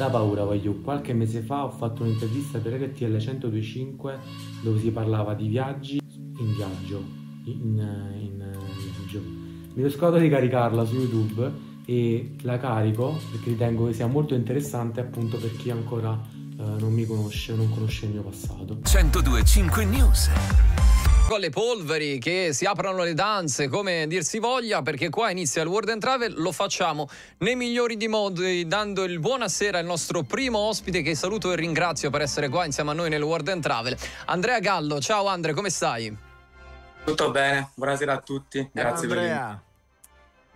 Da paura voglio. Qualche mese fa ho fatto un'intervista per RTL 1025 dove si parlava di viaggi in viaggio. In, in, viaggio. Mi ero scordato di caricarla su YouTube e la carico perché ritengo che sia molto interessante appunto per chi ancora eh, non mi conosce, non conosce il mio passato. 1025 News con le polveri, che si aprono le danze, come dir si voglia, perché qua inizia il World and Travel, lo facciamo nei migliori di modi, dando il buonasera al nostro primo ospite che saluto e ringrazio per essere qua insieme a noi nel World and Travel, Andrea Gallo. Ciao Andre, come stai? Tutto bene, buonasera a tutti, grazie Andrea. per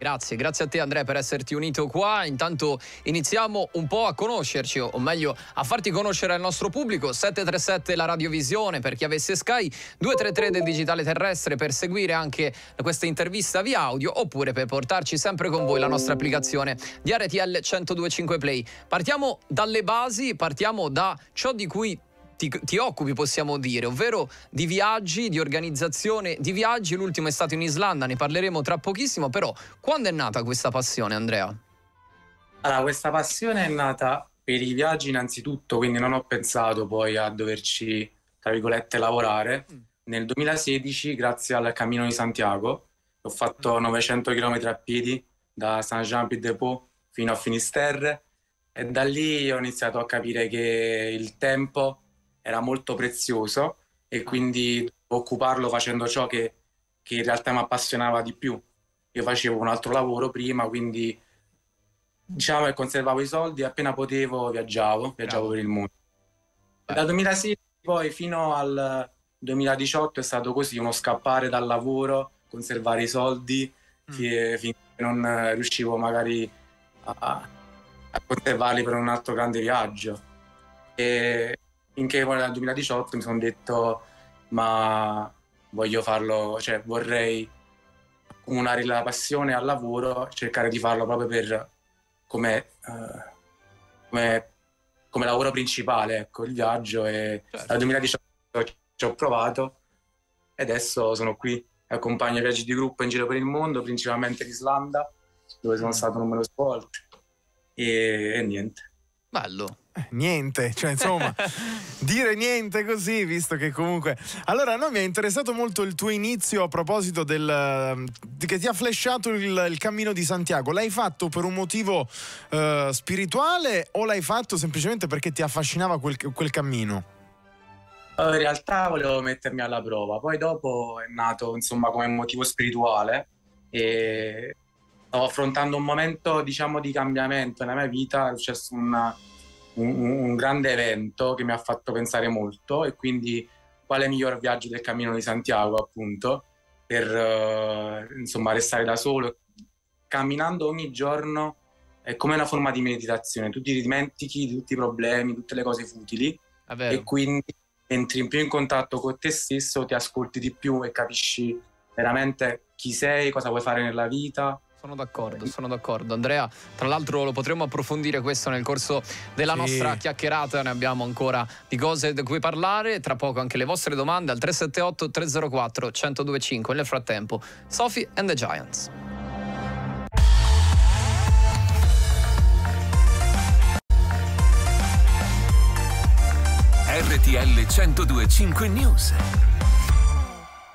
Grazie, grazie a te Andrea per esserti unito qua. Intanto iniziamo un po' a conoscerci, o meglio a farti conoscere al nostro pubblico. 737 la radiovisione per chi avesse Sky, 233 del digitale terrestre per seguire anche questa intervista via audio oppure per portarci sempre con voi la nostra applicazione di RTL 1025 Play. Partiamo dalle basi, partiamo da ciò di cui ti, ti, occupi, possiamo dire, ovvero di viaggi, di organizzazione di viaggi. L'ultimo è stato in Islanda, ne parleremo tra pochissimo, però quando è nata questa passione, Andrea? Allora, questa passione è nata per i viaggi innanzitutto, quindi non ho pensato poi a doverci, tra virgolette, lavorare. Mm. Nel 2016, grazie al Cammino di Santiago, ho fatto 900 mm. km a piedi da Saint-Jean-Pied-de-Pau fino a Finisterre e da lì ho iniziato a capire che il tempo era molto prezioso e quindi occuparlo facendo ciò che, che in realtà mi appassionava di più. Io facevo un altro lavoro prima, quindi diciamo che conservavo i soldi e appena potevo viaggiavo, viaggiavo per il mondo. Dal 2016 poi fino al 2018 è stato così, uno scappare dal lavoro, conservare i soldi, mm. che, finché non riuscivo magari a, a conservarli per un altro grande viaggio. E finché poi nel 2018 mi sono detto ma voglio farlo, cioè vorrei accomunare la passione al lavoro, cercare di farlo proprio per come, uh, come, come lavoro principale, ecco, il viaggio e certo. dal 2018 ci ho provato e adesso sono qui accompagno i viaggi di gruppo in giro per il mondo, principalmente in Islanda, dove sono mm. stato numerose volte e, e niente. Bello, eh, niente, cioè insomma, dire niente così, visto che comunque... Allora, a noi mi è interessato molto il tuo inizio a proposito del... Ehm, che ti ha flashato il, il cammino di Santiago. L'hai fatto per un motivo uh, spirituale o l'hai fatto semplicemente perché ti affascinava quel, quel cammino? In realtà volevo mettermi alla prova, poi dopo è nato insomma come motivo spirituale e stavo affrontando un momento diciamo di cambiamento nella mia vita, è successo una un, un, grande evento che mi ha fatto pensare molto e quindi quale miglior viaggio del Cammino di Santiago appunto per uh, insomma restare da solo. Camminando ogni giorno è come una forma di meditazione. Tu ti dimentichi di tutti i problemi tutte le cose futili e quindi entri più in contatto con te stesso ti ascolti di più e capisci veramente chi sei cosa vuoi fare nella vita sono d'accordo, sono d'accordo. Andrea, tra l'altro lo potremo approfondire questo nel corso della sì. nostra chiacchierata, ne abbiamo ancora di cose di cui parlare, tra poco anche le vostre domande al 378 304 1025. Nel frattempo, Sophie and the Giants. RTL 1025 News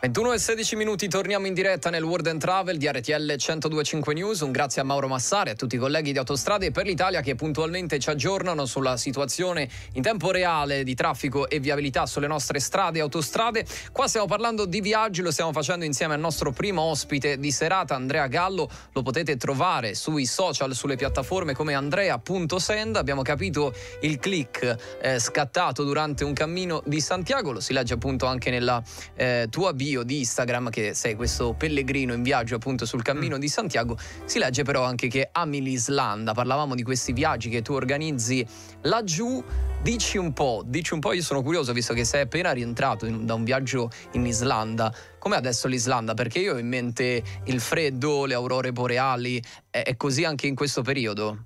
21 e 16 minuti, torniamo in diretta nel World and Travel di RTL 1025 News. Un grazie a Mauro Massari e a tutti i colleghi di Autostrade per l'Italia che puntualmente ci aggiornano sulla situazione in tempo reale di traffico e viabilità sulle nostre strade e autostrade. Qua stiamo parlando di viaggi, lo stiamo facendo insieme al nostro primo ospite di serata, Andrea Gallo. Lo potete trovare sui social, sulle piattaforme come andrea.send. Abbiamo capito il click eh, scattato durante un cammino di Santiago, lo si legge appunto anche nella eh, tua bio bio di Instagram che sei questo pellegrino in viaggio appunto sul cammino mm. di Santiago, si legge però anche che ami l'Islanda. Parlavamo di questi viaggi che tu organizzi laggiù. Dici un po', dici un po', io sono curioso visto che sei appena rientrato in, da un viaggio in Islanda. Com'è adesso l'Islanda? Perché io ho in mente il freddo, le aurore boreali, è, è così anche in questo periodo?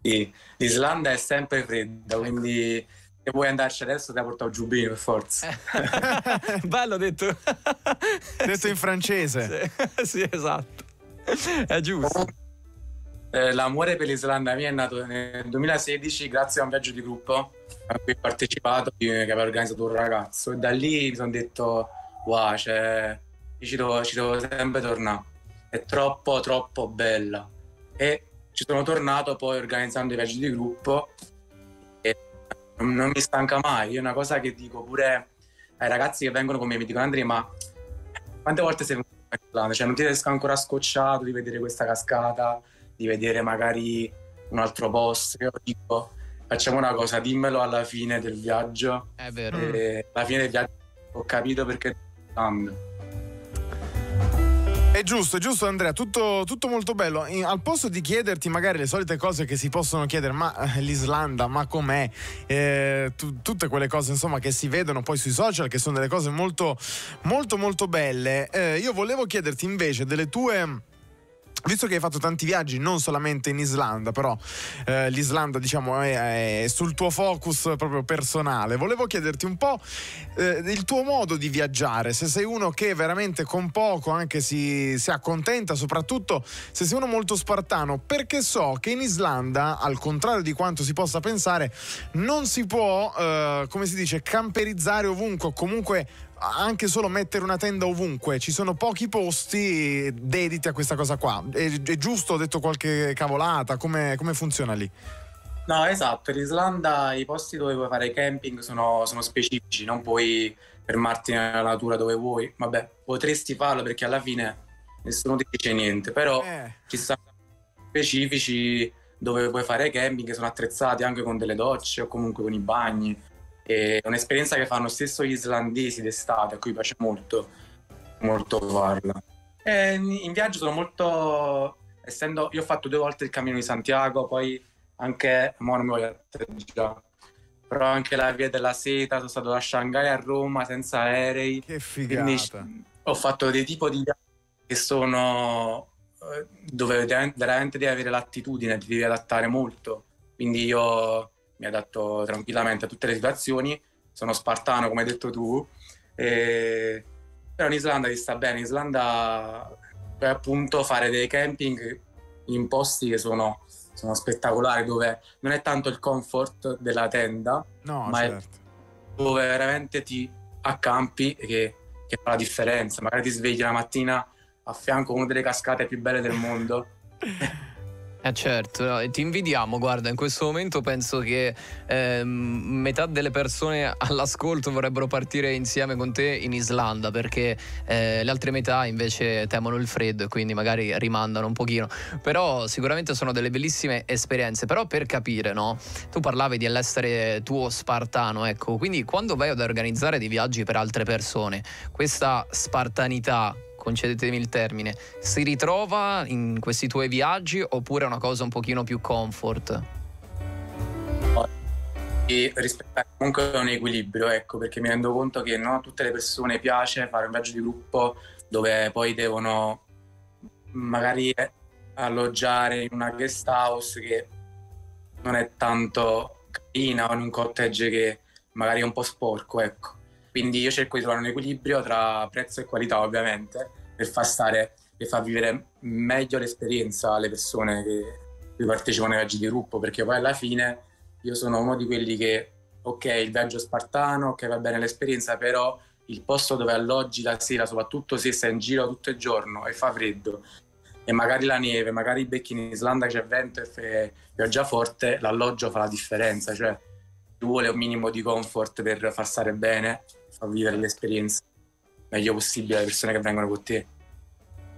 Sì, l'Islanda è sempre fredda, ecco. quindi se vuoi andarci adesso ti ha portato giubbino per forza. Bello detto. detto in francese. Sì, sì, esatto. È giusto. eh, l'amore per l'Islanda mia è nato nel 2016 grazie a un viaggio di gruppo a cui ho partecipato che aveva organizzato un ragazzo e da lì mi sono detto wow, cioè, ci devo, ci devo sempre tornare, è troppo troppo bella e ci sono tornato poi organizzando i viaggi di gruppo non, non mi stanca mai, è una cosa che dico pure ai ragazzi che vengono con me, mi dicono Andrea ma quante volte sei venuto in Islanda? Cioè non ti riesco ancora scocciato di vedere questa cascata? di vedere magari un altro posto. Io dico, facciamo una cosa, dimmelo alla fine del viaggio. È vero. Alla fine del viaggio ho capito perché è giusto, è giusto Andrea, tutto, tutto molto bello. In, al posto di chiederti magari le solite cose che si possono chiedere, ma eh, l'Islanda, ma com'è? Eh, tu, tutte quelle cose insomma che si vedono poi sui social, che sono delle cose molto, molto, molto belle. Eh, io volevo chiederti invece delle tue Visto che hai fatto tanti viaggi, non solamente in Islanda, però eh, l'Islanda diciamo è, è, sul tuo focus proprio personale, volevo chiederti un po' eh, il tuo modo di viaggiare, se sei uno che veramente con poco anche si, si, accontenta, soprattutto se sei uno molto spartano, perché so che in Islanda, al contrario di quanto si possa pensare, non si può, eh, come si dice, camperizzare ovunque, comunque anche solo mettere una tenda ovunque, ci sono pochi posti dediti a questa cosa qua. È, è giusto, ho detto qualche cavolata, come, come funziona lì? No, esatto, in Islanda i posti dove puoi fare camping sono, sono, specifici, non puoi fermarti nella natura dove vuoi. Vabbè, potresti farlo perché alla fine nessuno ti dice niente, però eh. ci sono specifici dove puoi fare camping che sono attrezzati anche con delle docce o comunque con i bagni. È un'esperienza che fanno stesso gli islandesi d'estate, a cui piace molto, molto farla. E in viaggio sono molto, essendo, io ho fatto due volte il Cammino di Santiago, poi anche, mo non mi voglio atteggiare, però anche la Via della Seta, sono stato da Shanghai a Roma senza aerei. Che figata! ho fatto dei tipi di viaggi che sono eh, dove veramente devi avere l'attitudine, ti devi adattare molto. Quindi io mi adatto tranquillamente a tutte le situazioni, sono spartano come hai detto tu, e... però in Islanda ti sta bene, in Islanda puoi appunto fare dei camping in posti che sono, sono spettacolari, dove non è tanto il comfort della tenda, no, ma certo. dove veramente ti accampi che, che fa la differenza, magari ti svegli la mattina a fianco a una delle cascate più belle del mondo. Eh certo, ti invidiamo, guarda, in questo momento penso che eh, metà delle persone all'ascolto vorrebbero partire insieme con te in Islanda perché eh, le altre metà invece temono il freddo e quindi magari rimandano un pochino. Però sicuramente sono delle bellissime esperienze, però per capire, no? Tu parlavi di all'essere tuo spartano, ecco, quindi quando vai ad organizzare dei viaggi per altre persone, questa spartanità concedetemi il termine, si ritrova in questi tuoi viaggi oppure è una cosa un pochino più comfort? E rispettare comunque un equilibrio, ecco, perché mi rendo conto che non a tutte le persone piace fare un viaggio di gruppo dove poi devono magari alloggiare in una guest house che non è tanto carina o in un cottage che magari è un po' sporco, ecco. Quindi io cerco di trovare un equilibrio tra prezzo e qualità, ovviamente, per far stare e far vivere meglio l'esperienza alle persone che, che partecipano ai viaggi di gruppo, perché poi alla fine io sono uno di quelli che, ok, il viaggio spartano, ok, va bene l'esperienza, però il posto dove alloggi la sera, soprattutto se stai in giro tutto il giorno e fa freddo, e magari la neve, magari becchi in Islanda c'è vento e pioggia forte, l'alloggio fa la differenza, cioè ci vuole un minimo di comfort per far stare bene far vivere l'esperienza meglio possibile alle persone che vengono con te.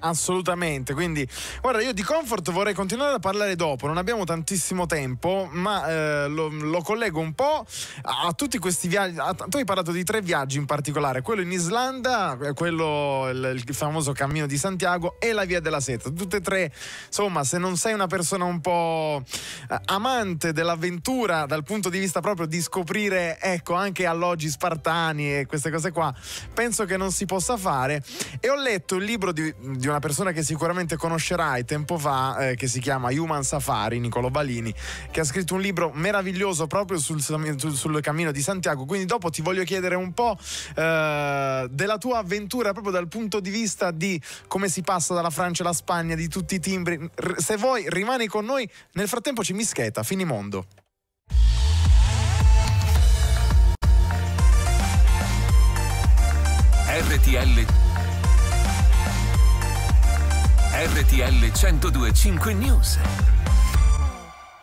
Assolutamente, quindi guarda io di comfort vorrei continuare a parlare dopo, non abbiamo tantissimo tempo, ma eh, lo, lo, collego un po' a, tutti questi viaggi, a, tu hai parlato di tre viaggi in particolare, quello in Islanda, quello il, il, famoso cammino di Santiago e la via della seta, tutte e tre, insomma se non sei una persona un po' eh, amante dell'avventura dal punto di vista proprio di scoprire ecco anche alloggi spartani e queste cose qua, penso che non si possa fare. E ho letto il libro di, di una persona che sicuramente conoscerai tempo fa, eh, che si chiama Human Safari, Nicolo Balini, che ha scritto un libro meraviglioso proprio sul, sul, cammino di Santiago. Quindi dopo ti voglio chiedere un po' eh, della tua avventura proprio dal punto di vista di come si passa dalla Francia alla Spagna, di tutti i timbri. Se vuoi rimani con noi, nel frattempo ci mischeta, finimondo. RTL RTL 1025 News.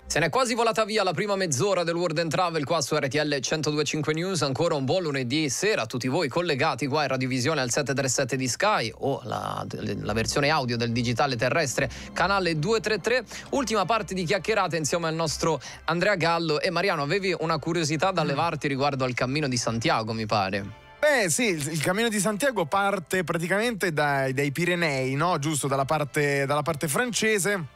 Se n'è quasi volata via la prima mezz'ora del World and Travel qua su RTL 1025 News. Ancora un buon lunedì sera a tutti voi collegati qua in radiovisione al 737 di Sky o la, la, versione audio del digitale terrestre, canale 233. Ultima parte di chiacchierate insieme al nostro Andrea Gallo. E Mariano, avevi una curiosità da levarti riguardo al cammino di Santiago, mi pare. Beh sì, il, Cammino di Santiago parte praticamente dai, dai Pirenei, no? giusto dalla parte, dalla parte francese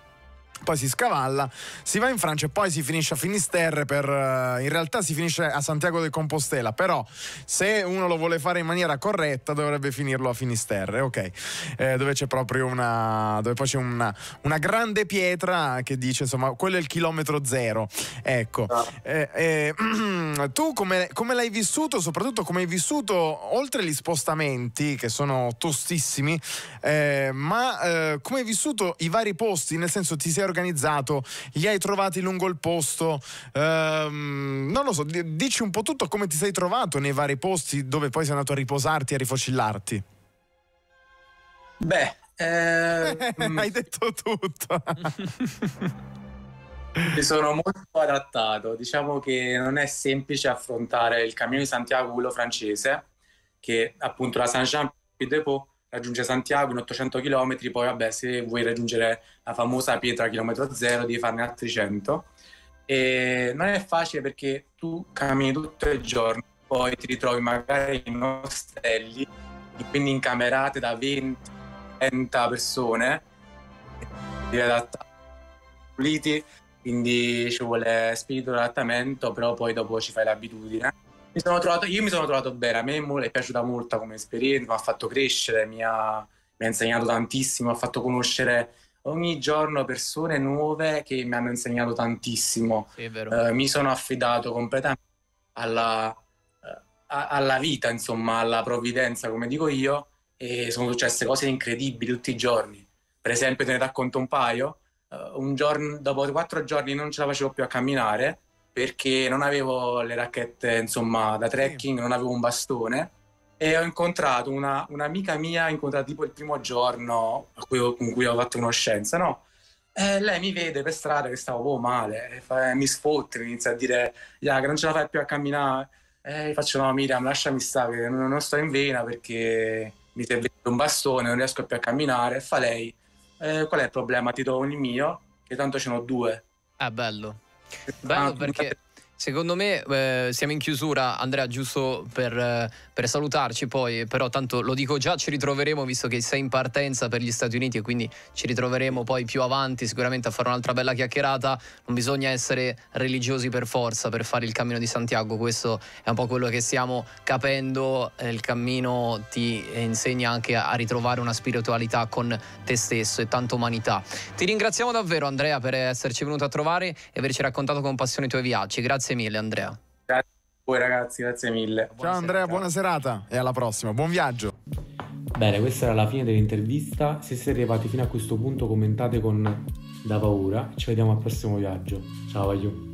poi si scavalla, si va in Francia e poi si finisce a Finisterre per uh, in realtà si finisce a Santiago de Compostela, però se uno lo vuole fare in maniera corretta dovrebbe finirlo a Finisterre, ok? Eh, dove c'è proprio una dove poi c'è una, una, grande pietra che dice insomma quello è il chilometro zero. Ecco. Ah. Eh, eh, tu come, come l'hai vissuto, soprattutto come hai vissuto oltre gli spostamenti che sono tostissimi, eh, ma eh, come hai vissuto i vari posti, nel senso ti sei organizzato, li hai trovati lungo il posto, ehm, non lo so, dici un po' tutto come ti sei trovato nei vari posti dove poi sei andato a riposarti e a rifocillarti. Beh, eh, hai detto tutto. Mi sono molto adattato. Diciamo che non è semplice affrontare il cammino di Santiago, quello francese, che appunto la Saint-Jean-Pied-de-Pont raggiunge Santiago in 800 km, poi vabbè se vuoi raggiungere la famosa pietra chilometro zero devi farne altri 100. E non è facile perché tu cammini tutto il giorno, poi ti ritrovi magari in ostelli, quindi in camerate da 20-30 persone, devi adattare puliti, quindi ci vuole spirito di adattamento, però poi dopo ci fai l'abitudine mi sono trovato, io mi sono trovato bene, a me è piaciuta molto come esperienza, mi ha fatto crescere, mi ha, mi ha insegnato tantissimo, mi ha fatto conoscere ogni giorno persone nuove che mi hanno insegnato tantissimo. Sì, uh, mi sono affidato completamente alla, uh, alla, vita, insomma, alla provvidenza, come dico io, e sono successe cose incredibili tutti i giorni. Per esempio, te ne racconto un paio. Uh, un giorno, dopo quattro giorni non ce la facevo più a camminare perché non avevo le racchette insomma da trekking, non avevo un bastone e ho incontrato una, un'amica mia, incontrata tipo il primo giorno cui ho, con cui ho fatto conoscenza, no? E lei mi vede per strada che stavo un male, fa, mi sfotte, mi inizia a dire yeah, che non ce la fai più a camminare. E faccio no Miriam, lasciami stare, non, non sto in vena perché mi serve un bastone, non riesco più a camminare. E fa lei, eh, qual è il problema? Ti do il mio, che tanto ce n'ho due. Ah, bello. Bello perché secondo me eh, siamo in chiusura, Andrea, giusto per, eh, per, salutarci poi, però tanto lo dico già, ci ritroveremo visto che sei in partenza per gli Stati Uniti e quindi ci ritroveremo poi più avanti sicuramente a fare un'altra bella chiacchierata. Non bisogna essere religiosi per forza per fare il cammino di Santiago, questo è un po' quello che stiamo capendo, il cammino ti insegna anche a ritrovare una spiritualità con te stesso e tanta umanità. Ti ringraziamo davvero Andrea per esserci venuto a trovare e averci raccontato con passione i tuoi viaggi. Grazie mille Andrea. Grazie a voi ragazzi, grazie mille. Ciao Andrea, serata. buona serata e alla prossima. Buon viaggio. Bene, questa era la fine dell'intervista. Se siete arrivati fino a questo punto commentate con Da Paura. Ci vediamo al prossimo viaggio. Ciao, aiuto.